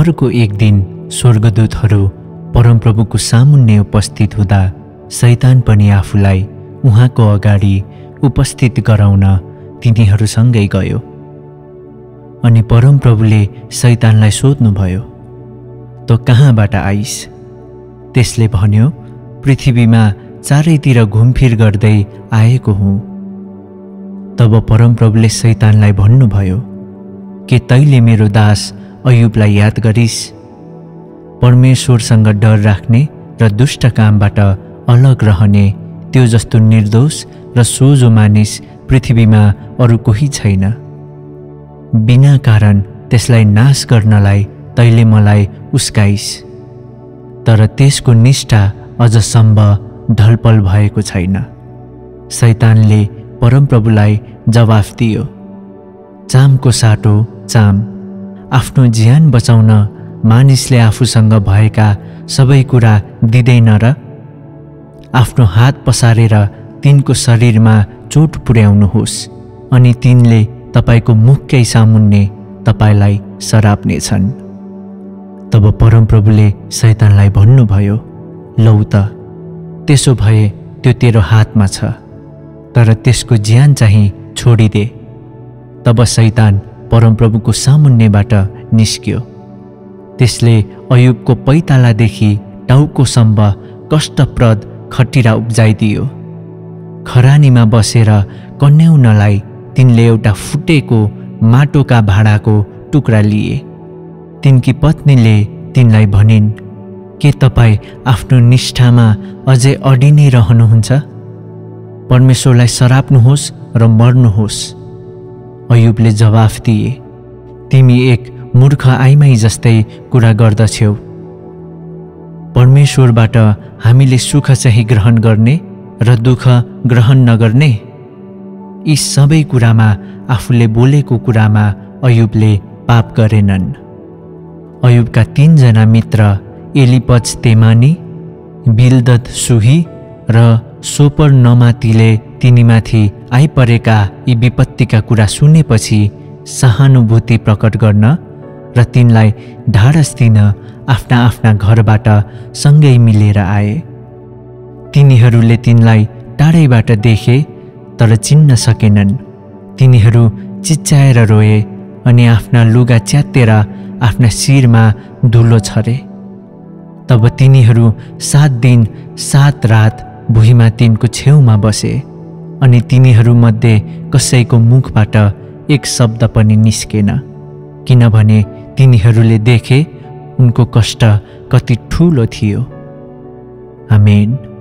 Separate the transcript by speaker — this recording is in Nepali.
Speaker 1: अर्को एक दिन स्वर्गदूतहरू परमप्रभुको सामुन्ने उपस्थित हुँदा शैतान पनि आफूलाई उहाँको अगाडि उपस्थित गराउन तिनीहरूसँगै गयो। अनि परमप्रभुले शैतानलाई सोध्नुभयो त कहाँबाट आइस? त्यसले भन्यो पृथ्वीमा चारैतिर घुमफिर गर्दै आएको हुँ। तब परमप्रभुले शैतानलाई भन्नुभयो के तैले मेरो दास अयुबलाई याद गरिस्? परमेश्वरसँग डर राख्ने र दुष्ट कामबाट अलग रहने त्यो जस्तो निर्दोष र सोझो मानिस पृथ्वीमा अरू कोही छैन। बिना कारण त्यसलाई नाश गर्नलाई तैले मलाई उस्काइस्। तर त्यसको निष्ठा अझसम्म ढलपल भएको छैन। शैतानले परमप्रभुलाई जवाफ दियो। चामको साटो चाम। आफ्नो ज्यान बचाउन मानिसले आफूसँग भएका सबै कुरा दिँदैन र आफ्नो हात पसारेर तिनको शरीरमा चोट पुर्याउनुहोस् अनि तिनले तपाईँको मुखकै सामुन्ने तपाईँलाई सराप्नेछन्। तब परमप्रभुले शैतानलाई भन्नुभयो लौ त त्यसो भए त्यो तेरो हातमा छ तर त्यसको ज्यान चाहिँ छोडिदे। तब शैतान परमप्रभुको सामुन्नेबाट निस्क्यो। त्यसले अयुबको पैतालादेखि टाउकोसम्म कष्टप्रद खटिरा उब्जाइदियो। खरानीमा बसेर कन्याउनलाई तिनले एउटा फुटेको माटोका भाँडाको टुक्रा लिए। तिनकी पत्नीले तिनलाई भनिन् के तपाईँ आफ्नो निष्ठामा अझै अडि नै रहनुहुन्छ? परमेश्वरलाई सराप्नुहोस् र मर्नुहोस्। अयुबले जवाफ दिए तिमी एक मूर्ख आइमाई जस्तै कुरा गर्दछौ परमेश्वरबाट हामीले सुख चाहिँ ग्रहण गर्ने र दुःख ग्रहण नगर्ने? यी सबै कुरामा आफूले बोलेको कुरामा अयुबले पाप गरेनन्। अयुबका तिनजना मित्र एलिपच तेमानी बिलदत सुही र सोपर नमातीले तिनीमाथि आइपरेका यी विपत्तिका कुरा सुनेपछि सहानुभूति प्रकट गर्न र तिनलाई ढाडस दिन आफ्ना आफ्ना घरबाट सँगै मिलेर आए। तिनीहरूले तिनलाई टाढैबाट देखे तर चिन्न सकेनन्। तिनीहरू चिच्चाएर रोए अनि आफ्ना लुगा च्यातेर आफ्ना शिरमा धुलो छरे। तब तिनीहरू सात दिन सात रात भुइँमा तिनको छेउमा बसे अनि तिनीहरूमध्ये कसैको मुखबाट एक शब्द पनि निस्केन किनभने तिनीहरूले देखे उनको कष्ट कति ठुलो थियो। आमेन।